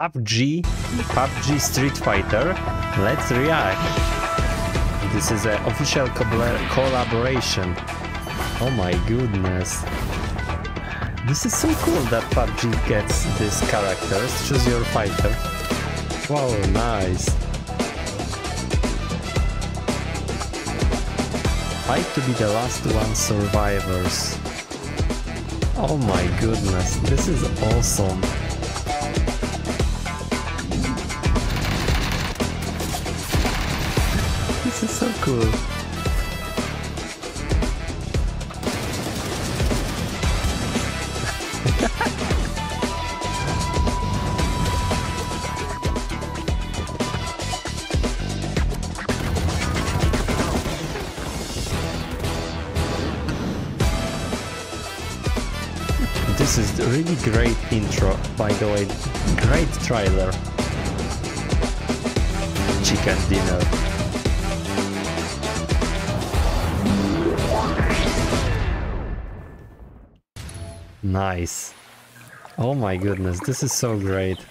PUBG, PUBG Street Fighter. Let's react. This is an official collaboration. Oh my goodness. This is so cool that PUBG gets these characters. Choose your fighter. Wow, nice. Fight to be the last one survivors. Oh my goodness, this is awesome. This is so cool. This is really great intro, by the way. Great trailer. Chicken dinner. Nice. Oh my goodness, this is so great.